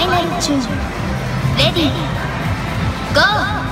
ァイナルチューン。レディー。ゴー。